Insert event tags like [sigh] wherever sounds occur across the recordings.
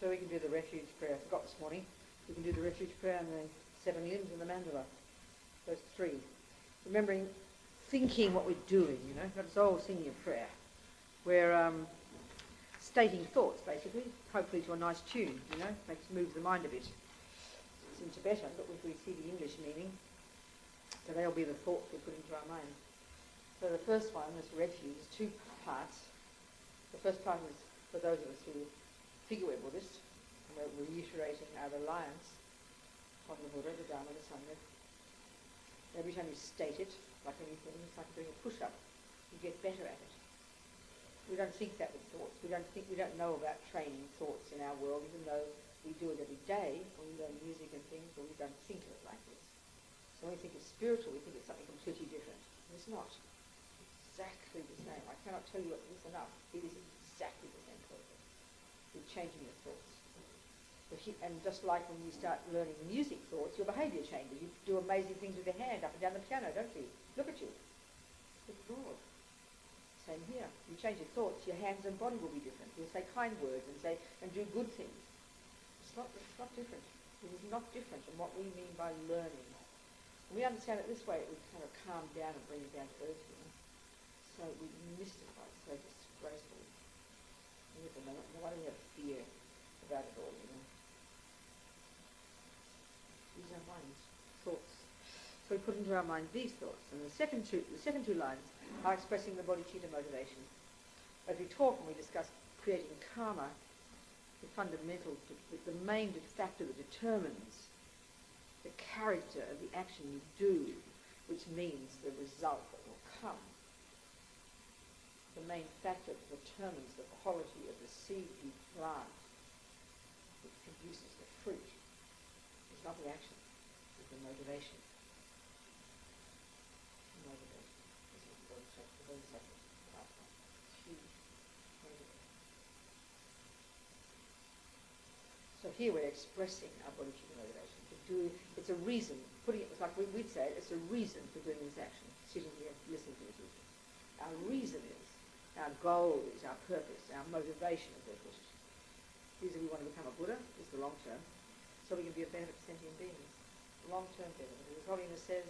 So we can do the refuge prayer. I forgot this morning. We can do the refuge prayer and the seven limbs and the mandala. Those three. Remembering, thinking what we're doing, you know. Just all singing a prayer. We're um, stating thoughts, basically, hopefully to a nice tune, you know. Makes move the mind a bit. It's in Tibetan, but we see the English meaning, so they'll be the thoughts we put into our mind. So the first one, this refuge, is two parts. The first part is for those of us who figure Buddhist, and we're reiterating our reliance on the Buddha, the Dharma, the Sangha. Every time you state it, like anything, it's like doing a push-up. You get better at it. We don't think that with thoughts. We don't think we don't know about training thoughts in our world, even though we do it every day when we learn music and things, but we don't think of it like this. So when we think of spiritual, we think it's something completely different. And it's not. It's exactly the same. I cannot tell you this enough. It is exactly the same. You're changing your thoughts. And just like when you start learning music thoughts, your behaviour changes. You do amazing things with your hand up and down the piano, don't you? Look at you. It's broad. Same here. You change your thoughts, your hands and body will be different. You'll say kind words and say and do good things. It's not, it's not different. It is not different from what we mean by learning. When we understand it this way, it would kind of calm down and bring it down to earth. You know? So we mystify so disgracefully. No one have fear about it all, you know. These are minds, thoughts. So we put into our mind these thoughts. And the second two, the second two lines are expressing the bodhicitta motivation. As we talk and we discuss creating karma, the fundamental, the main factor that determines the character of the action you do, which means the result that will come. The main factor that determines the quality of the seed you plant, which produces the fruit. is not the action, it's the motivation. So here we're expressing our bodhicitta motivation. To do, it's a reason, putting it like we, would say, it's a reason for doing this action, sitting here, listening to this. Our reason is, our goal is, our purpose, our motivation is this. Is that we want to become a Buddha, is the long term, so we can be a benefit to sentient beings. Long term benefit. As Holiness says,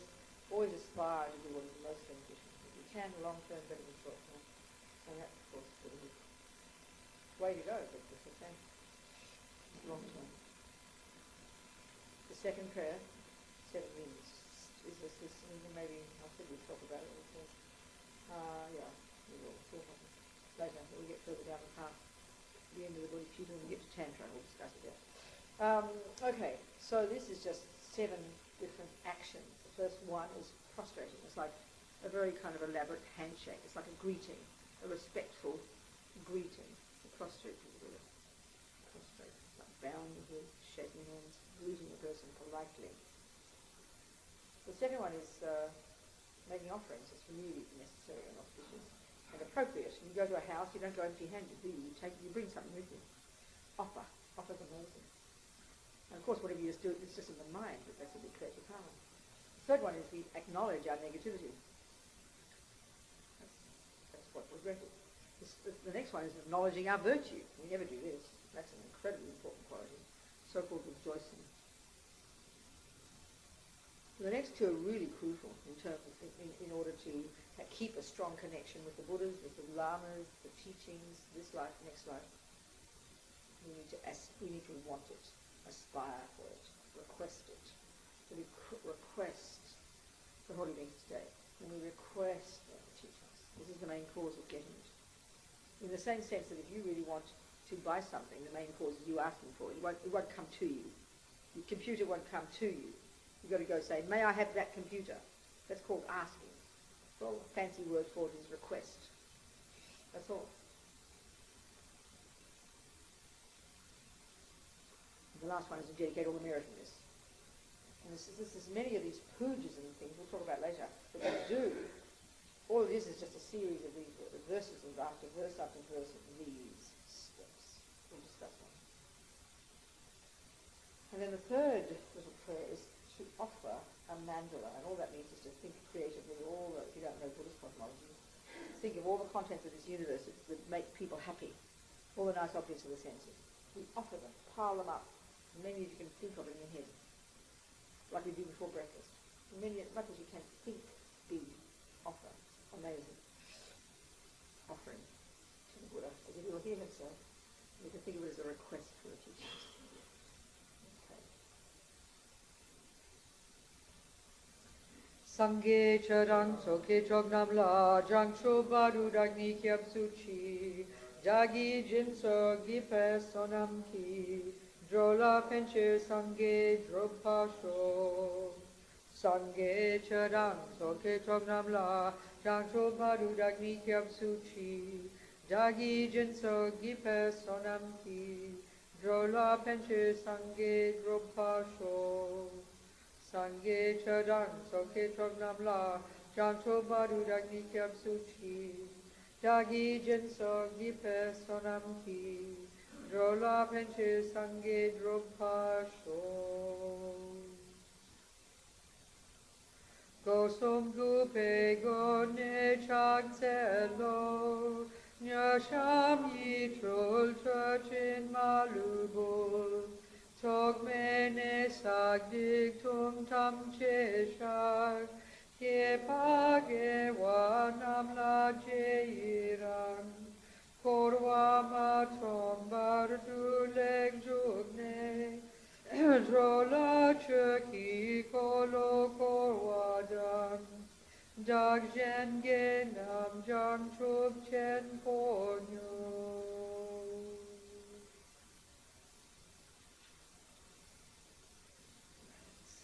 always aspire to do what is most beneficial. If you can, long term better than short term. And that, of course, is the way to go, but it's the same long term. The second prayer, seven means, is this, this maybe, I said we'd talk about it. Uh, yeah, about it later, when we get further down the path. The end of the bodhicitta, when we get to Tantra, we'll discuss it there. Um, okay, so this is just seven different actions. The first one is prostrating. It's like a very kind of elaborate handshake. It's like a greeting, a respectful greeting, a prostrate bowing the head, shaking hands, greeting the person politely. The second one is uh, making offerings. It's really necessary and auspicious and appropriate. You go to a house, you don't go empty-handed, do you? You, take, you bring something with you. Offer. Offer the person. And of course, whatever you just do, it's just in the mind, but that's a big creative power. The third one is we acknowledge our negativity. That's, that's what regretted. The, the next one is acknowledging our virtue. We never do this. That's an incredibly important quality. So-called rejoicing. The next two are really crucial in terms of, in, in order to keep a strong connection with the Buddhas, with the Lamas, the teachings, this life, next life. We need to ask we need to want it, aspire for it, request it. So we request the Holy Beings today, and we request them to teach us. This is the main cause of getting it. In the same sense that if you really want to buy something, the main cause is you asking for it. It won't, it won't come to you. Your computer won't come to you. You've got to go say, may I have that computer? That's called asking. Well, fancy word for it is request. That's all. the last one is to dedicate all the merit in this. And this is, this is many of these pujas and things we'll talk about later, but they do. All it is is just a series of these verses and after verse after verse of these. And then the third little prayer is to offer a mandala, and all that means is to think creatively, all the, if you don't know Buddhist cosmology, think of all the contents of this universe that, that make people happy, all the nice objects of the senses. We offer them pile them up. Many as you can think of in your head, like we do before breakfast. As many, as much as you can think, be, offer, amazing offering to the Buddha, as if he were here himself. You can think of it as a request for a teaching. Sangye charang soke chognam la jang chobaru dagni kyab suchi jagi jinso gipe sonam ki drola penche sangye dropasho sangye charang soke chognam la jang chobaru dagni kyab suchi jagi jinso gipe sonam ki drola penche sangye dropasho Sangye Charan Soke Chom Namla Chanto Maru Dagni Kyam Suchi Dagi Jenso Gipe Sonamki Drola Penche Sangye Dropa Shom Gosom Gupe Gone Chagzelo Nyasham Yitrol Chachin Malubol Malubul Tog mene sag dictum tam cheshag, Ke page wanam la jeiran, Korwa matom bardu leg jugne, Drola chöki kolo korwadan, Dag jen genam jan chub chen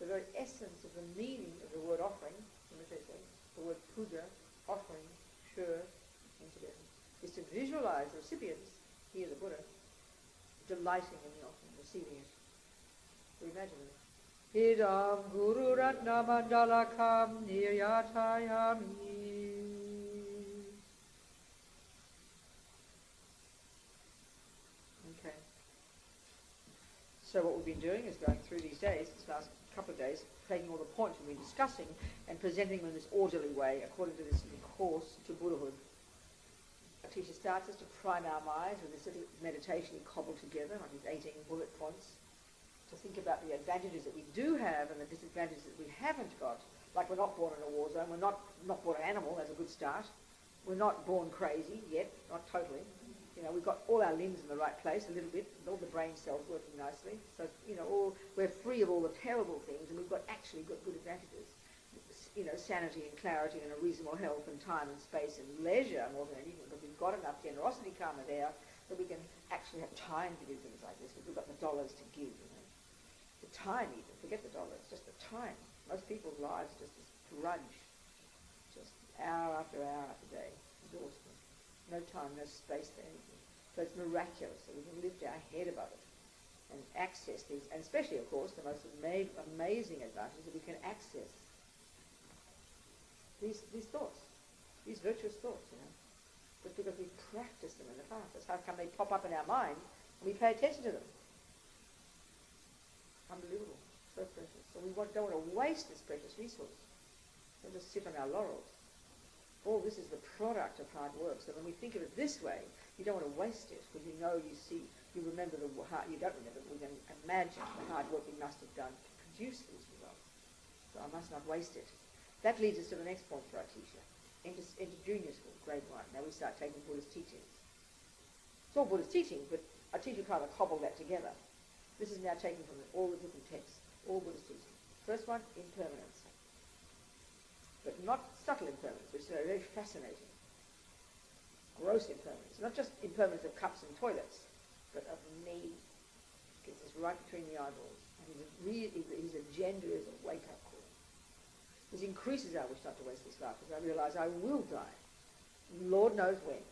the very essence of the meaning of the word offering, the word puja, offering, shur, in Tibetan, is to visualize the recipients, here the Buddha, delighting in the offering, receiving it. So imagine it. Idam Guru Ratna Mandalakam Niryatayami. So what we've been doing is going through these days, this last couple of days, taking all the points we've been discussing and presenting them in this orderly way according to this course to Buddhahood. Our teacher starts us to prime our minds with this little meditation he cobbled together, like these 18 bullet points, to think about the advantages that we do have and the disadvantages that we haven't got. Like we're not born in a war zone, we're not, not born an animal, that's a good start. We're not born crazy yet, not totally. You know, we've got all our limbs in the right place a little bit, all the brain cells working nicely. So, you know, all, we're free of all the terrible things and we've got actually got good advantages. You know, sanity and clarity and a reasonable health and time and space and leisure more than anything because we've got enough generosity karma there that we can actually have time to do things like this because we've got the dollars to give, you know. The time even, forget the dollars, just the time. Most people's lives just this drudge, just hour after hour after day, exhausting. No time, no space for anything. So it's miraculous that we can lift our head above it and access these, and especially, of course, the most ama- amazing advantage that we can access these, these thoughts, these virtuous thoughts, you know, just because we practice them in the past. That's how come they pop up in our mind and we pay attention to them. Unbelievable, so precious. So we want, don't want to waste this precious resource. Don't just sit on our laurels. All this is the product of hard work. So when we think of it this way, you don't want to waste it because you know, you see, you remember the hard, you don't remember, we can imagine the hard work we must have done to produce these results. So I must not waste it. That leads us to the next point for our teacher. Into, into junior school, grade one. Now we start taking Buddhist teachings. It's all Buddhist teachings, but our teacher kind of cobbled that together. This is now taken from all the different texts, all Buddhist teachings. First one, impermanence. But not subtle impermanence, which is very fascinating. Gross impermanence. Not just impermanence of cups and toilets, but of me. Gets us right between the eyeballs. And his, his agenda is a wake-up call. This increases our wish not to waste this life, because I realize I will die. Lord knows when.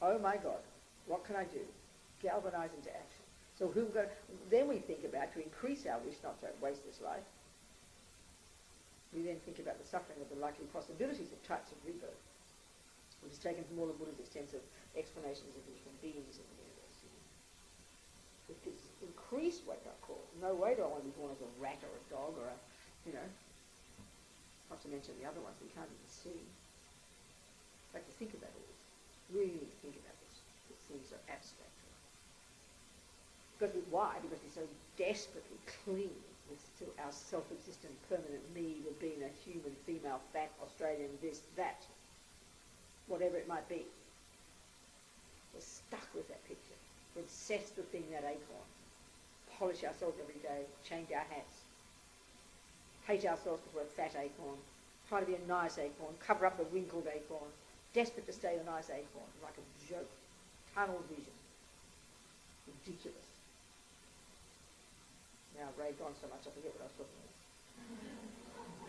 Oh my God, what can I do? Galvanize into action. So who then we think about to increase our wish not to waste this life. We then think about the suffering of the likely possibilities of types of rebirth, which is taken from all of Buddha's extensive explanations of different beings in the universe. With this increased wake-up call, no way do I want to be born as a rat or a dog or a, you know, not to mention the other ones we can't even see. Like to think about all this, really think about this. It seems so abstract. Because we, why? Because we're so desperately cling to our self-existent permanent need of being a human, female, fat, Australian, this, that, whatever it might be. We're stuck with that picture. We're obsessed with being that acorn. Polish ourselves every day, change our hats, hate ourselves because we're a fat acorn, try to be a nice acorn, cover up the wrinkled acorn, desperate to stay a nice acorn, like a joke, tunnel vision, ridiculous. Now I've raved on so much I forget what I was talking about.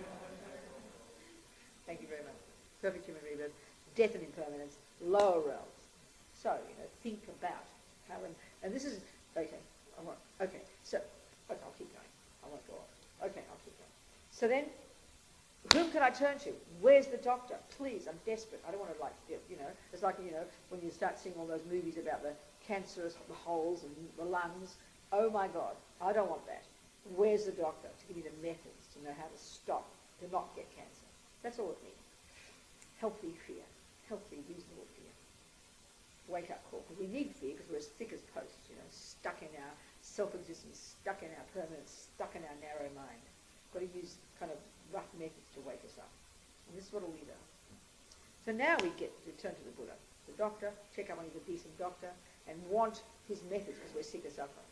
[laughs] Thank you very much. Perfect human rebirth, death and impermanence, lower realms. So, you know, think about how, and, and this is, okay, I want, okay, so, okay, I'll keep going. I won't go on. Okay, I'll keep going. So then, whom can I turn to? Where's the doctor? Please, I'm desperate. I don't want to like, you know, it's like, you know, when you start seeing all those movies about the cancerous the holes and the lungs. Oh my God, I don't want that. Where's the doctor to give me the methods to know how to stop, to not get cancer? That's all it means. Healthy fear, healthy, reasonable fear. Wake up call. Because we need fear because we're as thick as posts, you know, stuck in our self-existence, stuck in our permanence, stuck in our narrow mind. Got to use kind of rough methods to wake us up. And this is what will lead us. So now we get to turn to the Buddha, the doctor, check when he's a decent doctor, and want his methods because we're sick of suffering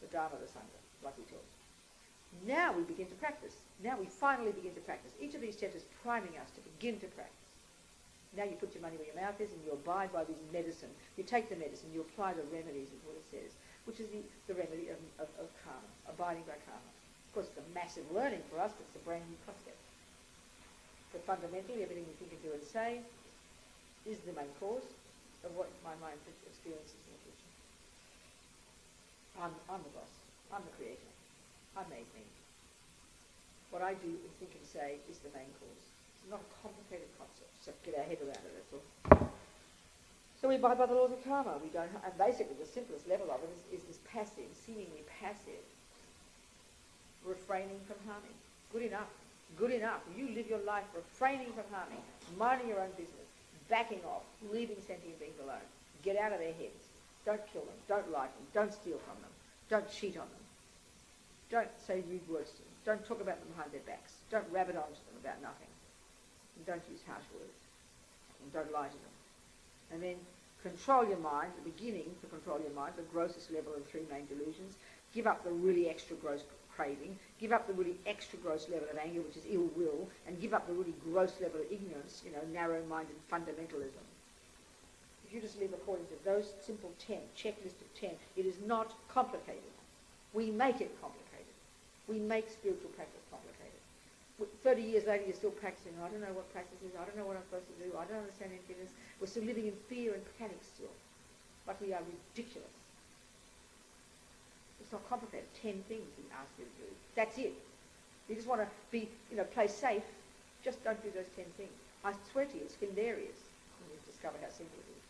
the Dharma, the Sangha, like we talked. Now we begin to practice. Now we finally begin to practice. Each of these chapters priming us to begin to practice. Now you put your money where your mouth is and you abide by this medicine. You take the medicine, you apply the remedies, is what it says, which is the, the remedy of, of, of karma, abiding by karma. Of course, it's a massive learning for us, but it's a brand new concept. But fundamentally, everything you think and do and say is the main cause of what my mind experiences in the future. I'm, I'm the boss. I'm the creator. I made me. What I do and think and say is the main cause. It's not a complicated concept. So get our head around it, that's all. So we abide by the laws of karma. We don't, and basically the simplest level of it is, is this passive, seemingly passive, refraining from harming. Good enough. Good enough. You live your life refraining from harming, minding your own business, backing off, leaving sentient beings alone. Get out of their heads. Don't kill them. Don't lie to them. Don't steal from them. Don't cheat on them. Don't say rude words to them. Don't talk about them behind their backs. Don't rabbit on to them about nothing. Don't use harsh words. And don't lie to them. And then control your mind, the beginning to control your mind, the grossest level of three main delusions. Give up the really extra gross craving. Give up the really extra gross level of anger, which is ill will. And give up the really gross level of ignorance, you know, narrow-minded fundamentalism If you just live according to those simple 10, checklist of 10, it is not complicated. We make it complicated. We make spiritual practice. 30 years later, you're still practicing. I don't know what practice is. I don't know what I'm supposed to do. I don't understand anything of this. We're still living in fear and panic still. But we are ridiculous. It's not complicated. 10 things we ask you to do. That's it. You just want to be, you know, play safe. Just don't do those 10 things. I swear to you, it's hilarious when you discover how simple it is.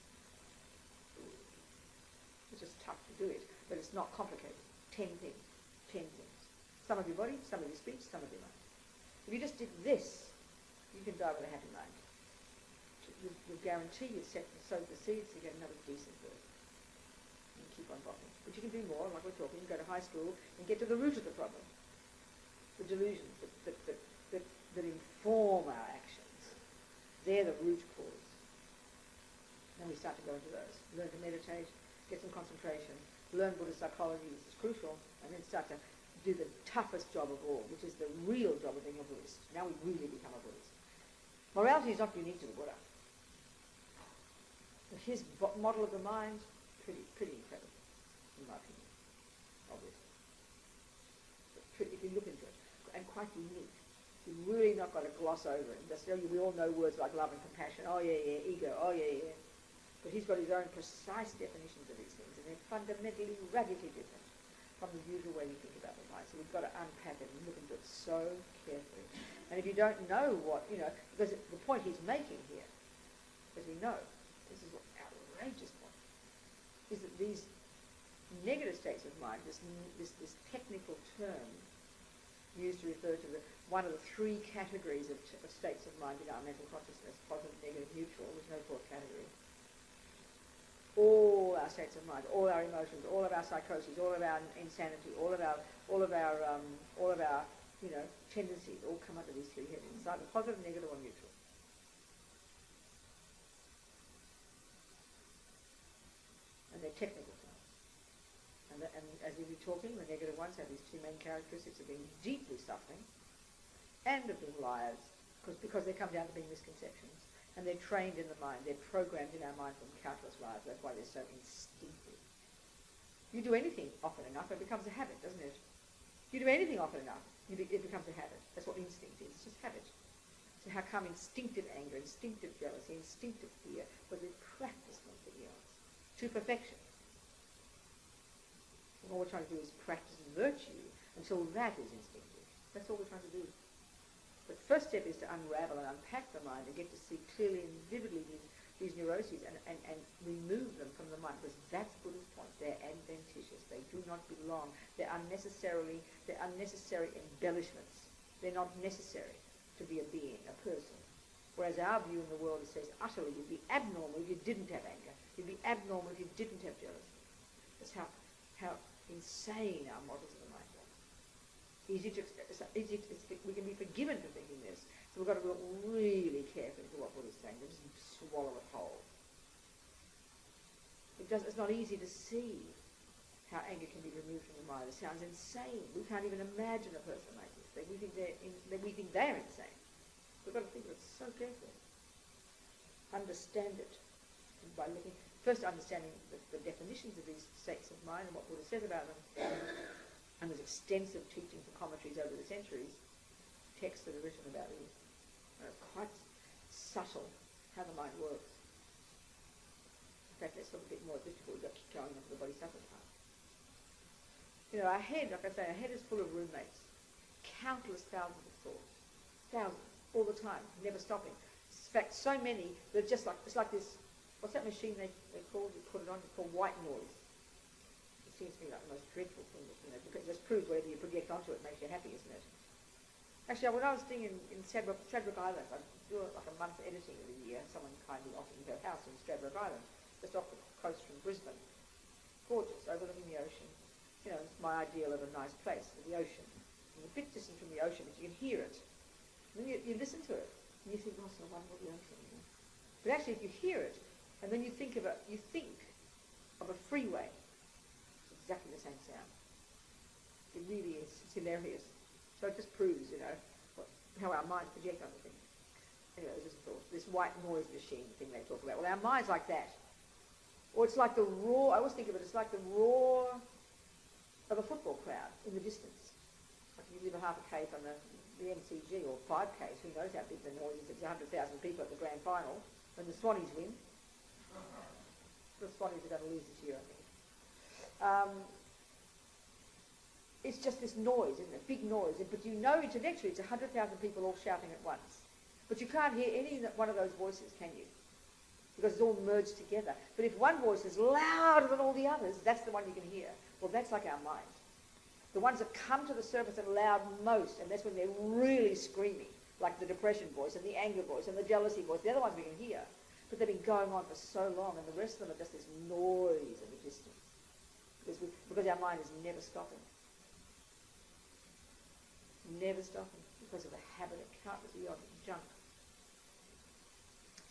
It's just tough to do it, but it's not complicated. Ten things. Ten things. Some of your body, some of your speech, some of your mind. If you just did this, you can die with a happy mind. You, you guarantee you set and sow the seeds to get another decent birth. And keep on bottling. But you can do more, like we're talking. You go to high school and get to the root of the problem. The delusions that, that, that, that, that inform our actions. They're the root cause. Then we start to go into those. Learn to meditate, get some concentration, learn Buddhist psychology, this is crucial, and then start to do the toughest job of all, which is the real job of being a Buddhist. Now we really become a Buddhist. Morality is not unique to the Buddha. But his model of the mind, pretty, pretty incredible, in my opinion, obviously. Pretty, if you look into it, and quite unique. You've really not got to gloss over it. Just, we all know words like love and compassion. Oh yeah, yeah, ego. Oh yeah, yeah. But he's got his own precise definitions of these things. And They're fundamentally, radically different from the usual way we think about the mind. So we've got to unpack it and look into it so carefully. And if you don't know what, you know, because the point he's making here, as we know, this is an outrageous point, is that these negative states of mind, this, this, this technical term used to refer to the, one of the three categories of, of states of mind in our mental consciousness, positive, negative, neutral, there's no fourth category all our states of mind, all our emotions, all of our psychoses, all of our insanity, all of our, all of our, um, all of our, you know, tendencies all come under these three headings, either positive, negative, or neutral. And they're technical terms. And, the, and as we've been talking, the negative ones have these two main characteristics of being deeply suffering and of being liars, because, because they come down to being misconceptions and they're trained in the mind. They're programmed in our mind from countless lives. That's why they're so instinctive. You do anything often enough, it becomes a habit, doesn't it? You do anything often enough, be, it becomes a habit. That's what instinct is. It's just habit. So how come instinctive anger, instinctive jealousy, instinctive fear? Because we practice for years to perfection. And all we're trying to do is practice virtue until that is instinctive. That's all we're trying to do. The first step is to unravel and unpack the mind and get to see clearly and vividly these, these neuroses and, and, and remove them from the mind because that's Buddha's point. They're adventitious. They do not belong. They're unnecessarily, they're unnecessary embellishments. They're not necessary to be a being, a person. Whereas our view in the world says utterly you'd be abnormal if you didn't have anger. You'd be abnormal if you didn't have jealousy. That's how, how insane our models mind easy to, we can be forgiven for thinking this. So we've got to look really carefully to what Buddha's saying, to just swallow it whole. It does, it's not easy to see how anger can be removed from the mind. It sounds insane. We can't even imagine a person like this. That we think they're, in, that we think they're insane. We've got to think of it so carefully. Understand it by looking, first understanding the, the definitions of these states of mind and what Buddha says about them and there's extensive teachings and commentaries over the centuries, texts that are written about it's quite subtle how the mind works. In fact, let's look a bit more at this before we keep going on the bodhisattva part. You know, our head, like I say, our head is full of roommates. Countless thousands of thoughts. Thousands, all the time, never stopping. In fact, so many, they're just like, it's like this, what's that machine they, they call, you put it on, it's called white noise seems to me like the most dreadful thing, you know, because it just proves whatever you project onto it makes you happy, isn't it? Actually, when I was doing in, in Stradbroke, Stradbroke Island, I do like a month editing of the year. Someone kindly offered me her house in Stradbroke Island, just off the coast from Brisbane. Gorgeous, overlooking the ocean. You know, it's my ideal of a nice place, with the ocean. And a bit distant from the ocean, but you can hear it. And then you, you listen to it, and you think, oh, so wonderful the ocean. You know? But actually, if you hear it, and then you think of it, you think of a freeway exactly the same sound. It really is. It's hilarious. So it just proves, you know, what, how our minds project other things. Anyway, this is thought. This white noise machine thing they talk about. Well, our mind's like that. Or it's like the roar, I always think of it, it's like the roar of a football crowd in the distance. Like if you live a half a K from the, the MCG or 5Ks, who knows how big the noise is. It's 100,000 people at the grand final when the Swannies win. [laughs] The Swannies are going to lose this year, I think. Um, it's just this noise, isn't it? Big noise. But you know intellectually it's 100,000 people all shouting at once. But you can't hear any one of those voices, can you? Because it's all merged together. But if one voice is louder than all the others, that's the one you can hear. Well, that's like our mind. The ones that come to the surface are loud most, and that's when they're really screaming, like the depression voice and the anger voice and the jealousy voice. They're the ones we can hear. But they've been going on for so long, and the rest of them are just this noise in the distance because, our mind is never stopping. Never stopping because of the habit of countless of junk.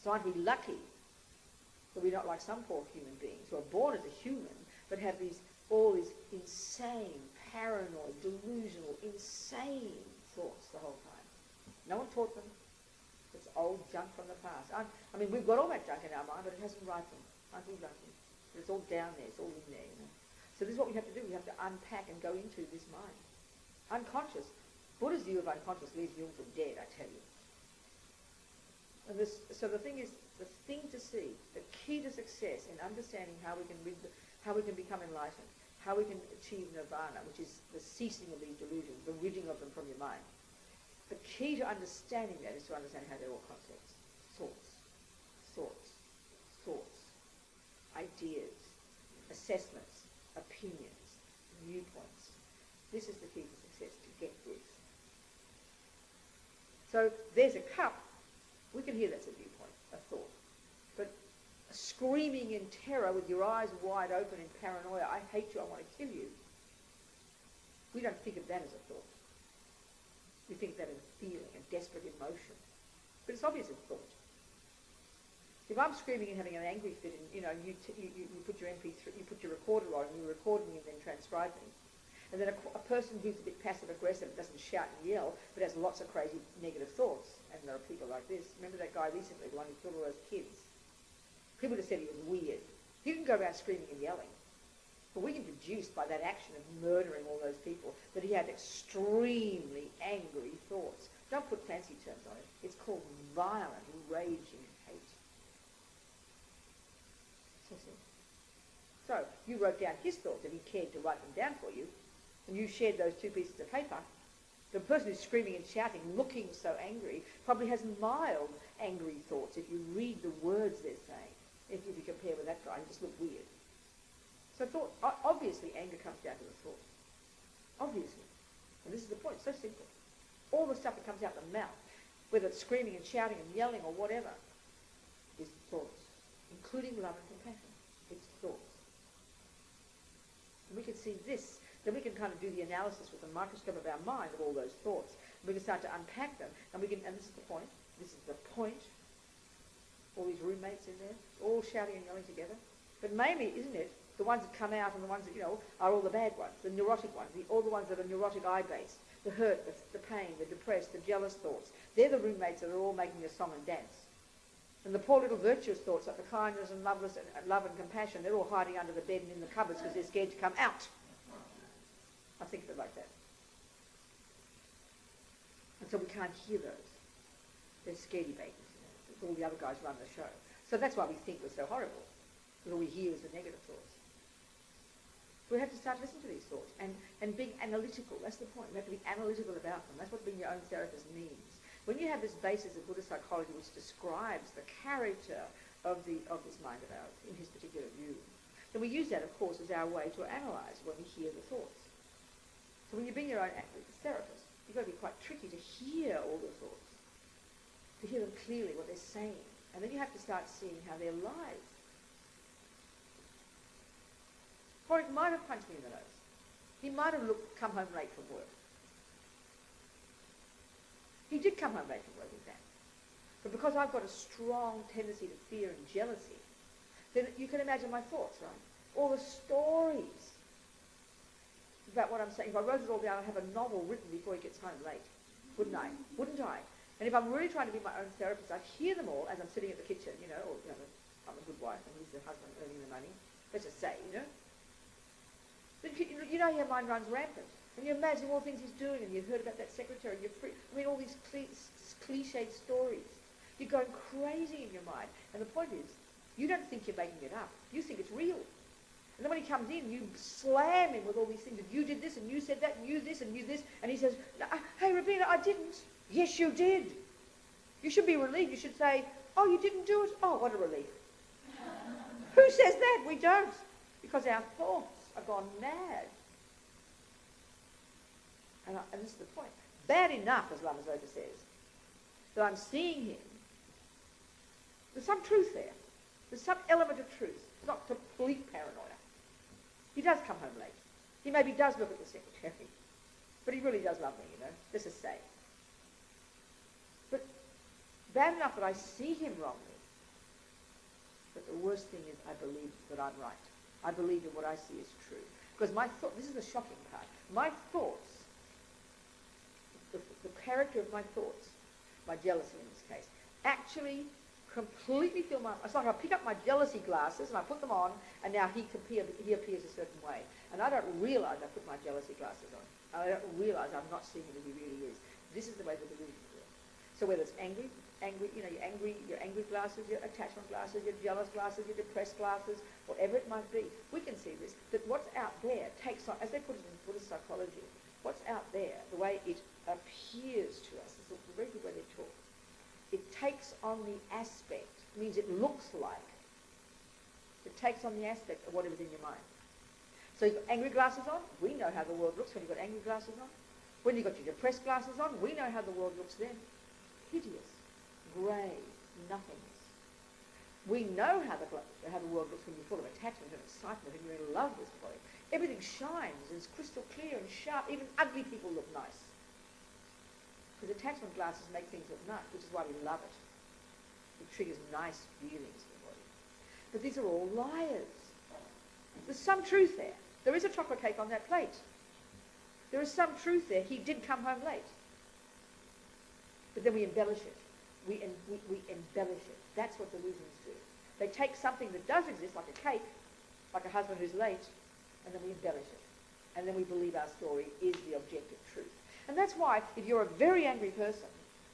So aren't we lucky that we're not like some poor human beings who are born as a human but have these all these insane, paranoid, delusional, insane thoughts the whole time. No one taught them. It's old junk from the past. I, I mean, we've got all that junk in our mind, but it hasn't ripened. Aren't we lucky? It's all down there. It's all in there. You know? So this is what we have to do. We have to unpack and go into this mind. Unconscious. Buddha's view of unconscious leaves you for dead, I tell you. And this, so the thing is, the thing to see, the key to success in understanding how we can the, how we can become enlightened, how we can achieve nirvana, which is the ceasing of these delusions, the ridding of them from your mind. The key to understanding that is to understand how they're all concepts, thoughts, thoughts, thoughts, ideas, assessments, opinions, viewpoints. This is the key to success, to get this. So there's a cup. We can hear that's a viewpoint, a thought. But screaming in terror with your eyes wide open in paranoia, I hate you, I want to kill you. We don't think of that as a thought. We think that as a feeling, a desperate emotion. But it's obvious it's thought. If I'm screaming and having an angry fit, and you know, you, you, you, put your MP3, you put your recorder on, and you record me and then transcribe me, and then a, a person who's a bit passive aggressive doesn't shout and yell, but has lots of crazy negative thoughts, and there are people like this. Remember that guy recently, the one who killed all those kids? People just said he was weird. He didn't go around screaming and yelling. But we can deduce by that action of murdering all those people that he had extremely angry thoughts. Don't put fancy terms on it. It's called violent, raging hate. So you wrote down his thoughts and he cared to write them down for you, and you shared those two pieces of paper. The person who's screaming and shouting, looking so angry, probably has mild angry thoughts if you read the words they're saying. If, if you compare with that guy, he just look weird. So thought, obviously anger comes down to the thought. Obviously. And this is the point, so simple. All the stuff that comes out the mouth, whether it's screaming and shouting and yelling or whatever, is thoughts, including love and compassion. It's thoughts. And we can see this, then we can kind of do the analysis with the microscope of our mind of all those thoughts. We can start to unpack them, and we can, and this is the point, this is the point, all these roommates in there, all shouting and yelling together. But mainly, isn't it, the ones that come out and the ones that, you know, are all the bad ones, the neurotic ones, the, all the ones that are neurotic eye-based, the hurt, the, the pain, the depressed, the jealous thoughts. They're the roommates that are all making a song and dance. And the poor little virtuous thoughts like the kindness and loveless and, love and compassion, they're all hiding under the bed and in the cupboards because they're scared to come out. I think of it like that. And so we can't hear those. They're scaredy babies. All the other guys run the show. So that's why we think we're so horrible. Because all we hear is the negative thoughts. We have to start listening to these thoughts and, and being analytical. That's the point. We have to be analytical about them. That's what being your own therapist means. When you have this basis of Buddhist psychology which describes the character of, the, of this mind of ours in his particular view, then we use that, of course, as our way to analyze when we hear the thoughts. So when you bring your own therapist, you've got to be quite tricky to hear all the thoughts, to hear them clearly, what they're saying. And then you have to start seeing how they're lies. Horik might have punched me in the nose. He might have looked, come home late from work. He did come home late from work, in fact. But because I've got a strong tendency to fear and jealousy, then you can imagine my thoughts, right? All the stories about what I'm saying. If I wrote it all down, I'd have a novel written before he gets home late, wouldn't I? Wouldn't I? And if I'm really trying to be my own therapist, I'd hear them all as I'm sitting at the kitchen, you know, or you know, I'm a good wife and he's the husband earning the money. Let's just say, you know. But you know your mind runs rampant. And you imagine all the things he's doing, and you've heard about that secretary. I mean, all these cliched stories. You're going crazy in your mind. And the point is, you don't think you're making it up. You think it's real. And then when he comes in, you slam him with all these things. And you did this, and you said that, and you this, and you this. And he says, uh, hey, Robina, I didn't. Yes, you did. You should be relieved. You should say, oh, you didn't do it? Oh, what a relief. [laughs] Who says that? We don't. Because our thoughts are gone mad. And, I, and this is the point. Bad enough, as Lama says, that I'm seeing him. There's some truth there. There's some element of truth. It's not complete paranoia. He does come home late. He maybe does look at the secretary. But he really does love me, you know. This is say. But bad enough that I see him wrongly. But the worst thing is I believe that I'm right. I believe that what I see is true. Because my thought, this is the shocking part. My thoughts the, character of my thoughts, my jealousy in this case, actually completely fill my, it's like I pick up my jealousy glasses and I put them on and now he, he appears a certain way. And I don't realize I put my jealousy glasses on. I don't realize I'm not seeing him as he really is. This is the way the delusion works. So whether it's angry, angry, you know, your angry, your angry glasses, your attachment glasses, your jealous glasses, your depressed glasses, whatever it might be. We can see this, that what's out there takes on, as they put it in Buddhist psychology, what's out there, the way it appears to us, is a very good way they talk. It takes on the aspect, means it looks like, it takes on the aspect of whatever's in your mind. So you've got angry glasses on, we know how the world looks when you've got angry glasses on. When you've got your depressed glasses on, we know how the world looks then. Hideous, grey, nothingness. We know how the, how the world looks when you're full of attachment and excitement and you're in love with somebody. Everything shines and is crystal clear and sharp. Even ugly people look nice. Because attachment glasses make things look nice, which is why we love it. It triggers nice feelings in the body. But these are all liars. There's some truth there. There is a chocolate cake on that plate. There is some truth there. He did come home late. But then we embellish it. We, we, we embellish it. That's what delusions do. They take something that does exist, like a cake, like a husband who's late, and then we embellish it. And then we believe our story is the objective truth. And that's why if you're a very angry person,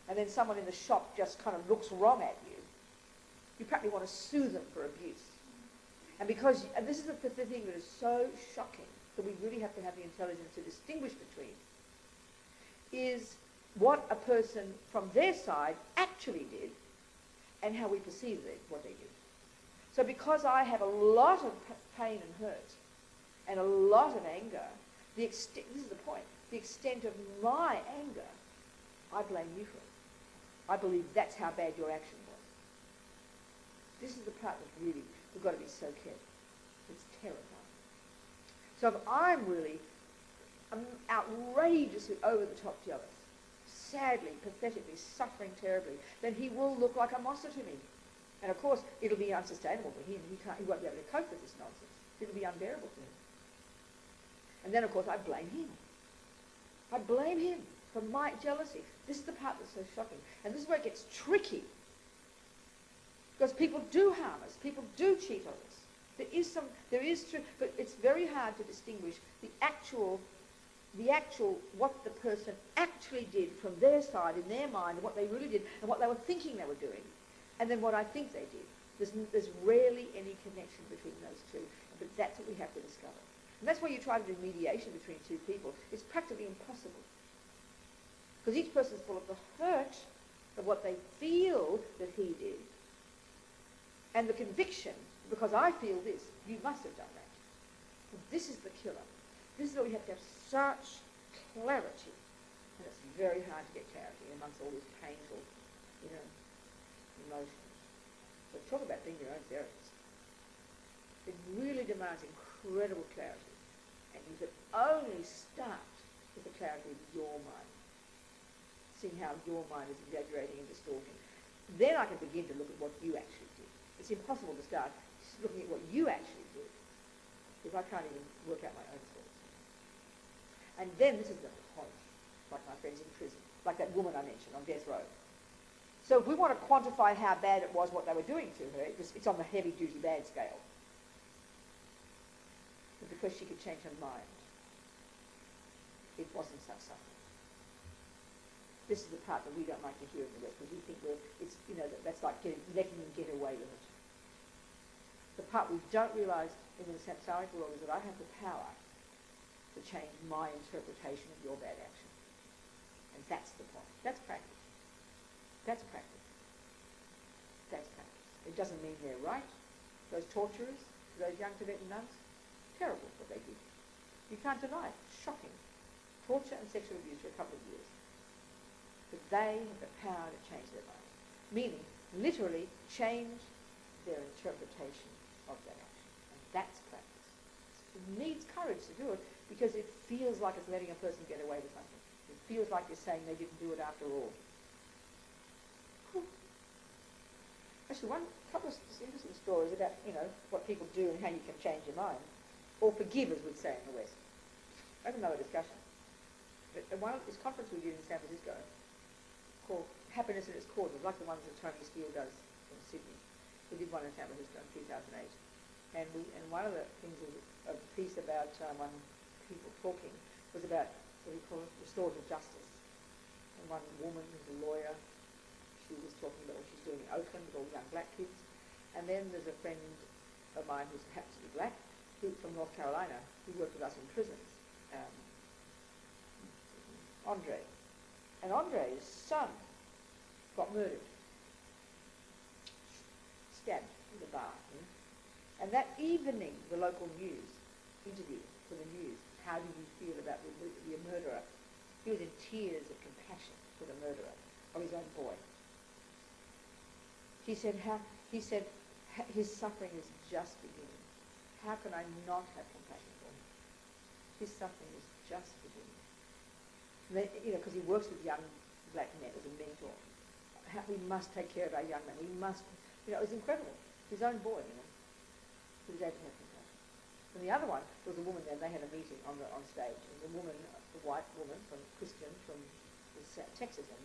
and then someone in the shop just kind of looks wrong at you, you probably want to sue them for abuse. And because, and this is the, the thing that is so shocking, that we really have to have the intelligence to distinguish between, is what a person from their side actually did and how we perceive it, what they did. So because I have a lot of pain and hurt and a lot of anger, the extent, this is the point, the extent of my anger, I blame you for it. I believe that's how bad your action was. This is the part that really, we've got to be so careful. It's terrifying. So if I'm really I'm outrageously over the top jealous, sadly, pathetically, suffering terribly, then he will look like a monster to me. And of course, it'll be unsustainable for him. He, can't, he won't be able to cope with this nonsense. It'll be unbearable for him. And then, of course, I blame him. I blame him for my jealousy. This is the part that's so shocking. And this is where it gets tricky. Because people do harm us. People do cheat on us. There is some, there is true, but it's very hard to distinguish the actual, the actual, what the person actually did from their side, in their mind, and what they really did, and what they were thinking they were doing, and then what I think they did. There's, there's rarely any connection between those two, but that's what we have to discover. And that's why you try to do mediation between two people. It's practically impossible. Because each person is full of the hurt of what they feel that he did, and the conviction because I feel this, you must have done that. This is the killer. This is where we have to have such clarity. And it's very hard to get clarity amongst all these painful, you know, emotions. So talk about being your own therapist. It really demands incredible clarity. You can only start with the clarity of your mind. Seeing how your mind is exaggerating and distorting. Then I can begin to look at what you actually did. It's impossible to start looking at what you actually did, if I can't even work out my own thoughts. And then this is the point, like my friends in prison, like that woman I mentioned on death row. So if we want to quantify how bad it was what they were doing to her, it's on the heavy-duty bad scale. Because she could change her mind, it wasn't such suffering. This is the part that we don't like to hear in the West, because we think well, it's, you know, that, that's like getting, letting them get away with it. The part we don't realise in the samsaric world is that I have the power to change my interpretation of your bad action. And that's the point. That's practice. That's practice. That's practice. It doesn't mean they're right. Those torturers, those young Tibetan nuns, terrible what they did. You can't deny it. Shocking. Torture and sexual abuse for a couple of years. But they have the power to change their mind. Meaning, literally, change their interpretation of that action. And that's practice. It needs courage to do it because it feels like it's letting a person get away with something. It feels like you're saying they didn't do it after all. Whew. Actually, one couple of interesting stories about, you know, what people do and how you can change your mind. Or forgive, as we'd say in the West. That's another discussion. But one of this conference we did in San Francisco called Happiness and its Causes, like the ones that Tony Steele does in Sydney. We did one in San Francisco in 2008. And, we, and one of the things was a piece about um, one people talking was about what we call restorative justice. And one woman who's a lawyer, she was talking about what she's doing in Oakland with all the young black kids. And then there's a friend of mine who's happens to be black, who from North Carolina, who worked with us in prisons, um, Andre. And Andre's son got murdered, stabbed in the bar. Know? And that evening, the local news interview for the news, how did you feel about the, the murderer? He was in tears of compassion for the murderer of his own boy. He said, how, he said, his suffering is just beginning. How can I not have compassion for him? His suffering is just beginning. They, you know, because he works with young black men as a mentor. How, we must take care of our young men. We must, you know, it was incredible. His own boy, you know, he was able to have compassion. And the other one was a woman there, and they had a meeting on the on stage. And the woman, the white woman from Christian from Texas, and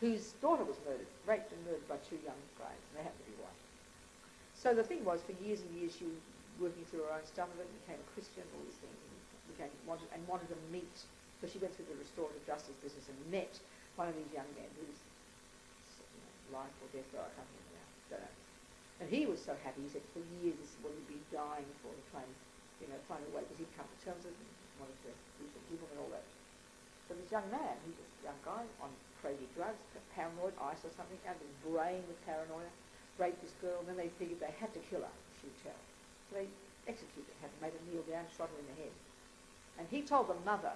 whose daughter was murdered, raped and murdered by two young guys, and they happened to be white. So the thing was, for years and years, she working through her own stuff and became a Christian, all these things, and, became, wanted, and wanted to meet. So she went through the restorative justice business and met one of these young men whose you know, life or death row, I can't remember now, don't know. And he was so happy, he said, for years this is what he'd been dying for, to try you know, find a way, because he'd come to terms with it wanted to be forgiven and all that. So this young man, he's a young guy on crazy drugs, paranoid, ice or something, out of his brain with paranoia, raped this girl, and then they figured they had to kill her, she would tell. They executed her, made her kneel down, shot her in the head. And he told the mother,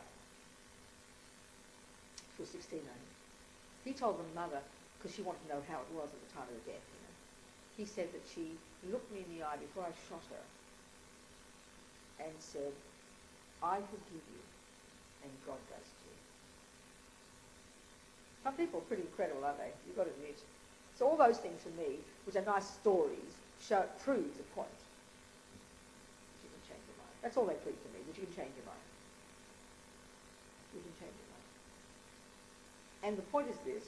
she was 16 I he told the mother, because she wanted to know how it was at the time of the death, you know, he said that she looked me in the eye before I shot her and said, I forgive you, and God does too. Some people are pretty incredible, aren't they? You've got to admit. So all those things for me, which are nice stories, show prove the point. You can change your mind. That's all they prove to me, that you can change your mind. You can change your mind. And the point is this,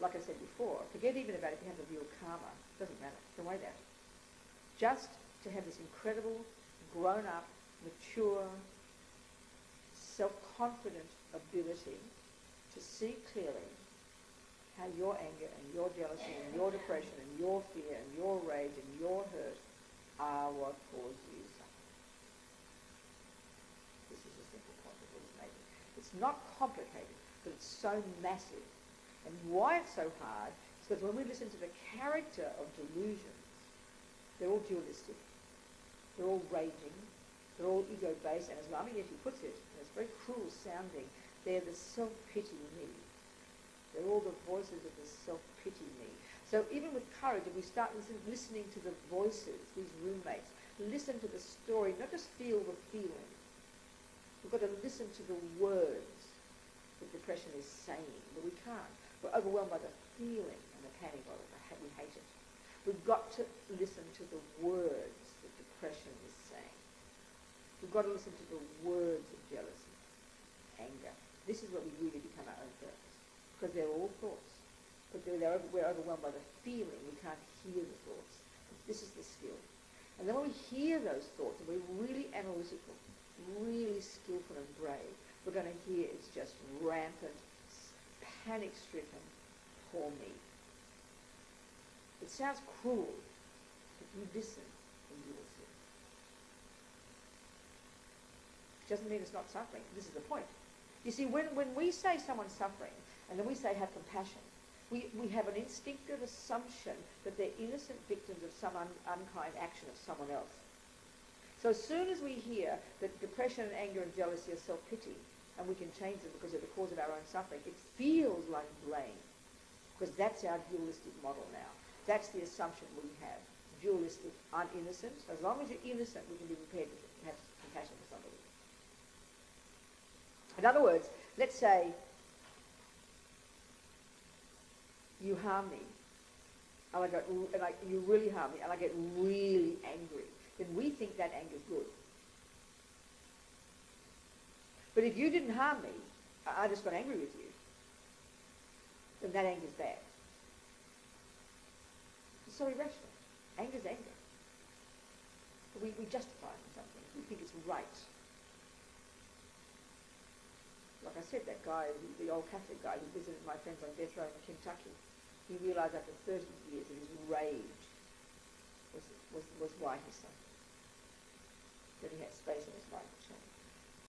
like I said before, forget even about if you have view of karma. It doesn't matter. Don't worry about it. Just to have this incredible, grown-up, mature, self-confident ability to see clearly how your anger and your jealousy and your depression and your fear and your rage and your hurt are what cause you suffering. This is a simple point that was making. It's not complicated, but it's so massive. And why it's so hard is because when we listen to the character of delusions, they're all dualistic. They're all raging. They're all ego-based. And as Lama Yeshe puts it, and it's very cruel sounding, they're the self-pity me. They're all the voices of the self-pity me. So even with courage, if we start listen, listening to the voices, these roommates, listen to the story, not just feel the feeling. We've got to listen to the words that depression is saying, but we can't. We're overwhelmed by the feeling and the panic of it. We hate it. We've got to listen to the words that depression is saying. We've got to listen to the words of jealousy, anger. This is where we really become our own therapists. Because they're all thoughts. But we're overwhelmed by the feeling. We can't hear the thoughts. This is the skill. And then when we hear those thoughts, and we're really analytical, really skillful and brave, we're going to hear it's just rampant, panic-stricken, poor me. It sounds cruel, but you listen and you will see. It doesn't mean it's not suffering. This is the point. You see, when, when we say someone's suffering, and then we say have compassion, we, we have an instinctive assumption that they're innocent victims of some un, unkind action of someone else. So as soon as we hear that depression and anger and jealousy are self-pity, and we can change them because they're the cause of our own suffering, it feels like blame. Because that's our dualistic model now. That's the assumption we have. Dualistic, uninnocent. As long as you're innocent, we can be prepared to have compassion for somebody. In other words, let's say you harm me, and I get, and I, you really harm me, and I get really angry, then we think that anger is good. But if you didn't harm me, I just got angry with you, then that anger is bad. It's so irrational. Anger is anger. We, we justify it in something. We think it's right. Like I said, that guy, the old Catholic guy who visited my friends on death row in Kentucky, he realised after 30 years of his rage was, was, was why he suffered. That he had space in his life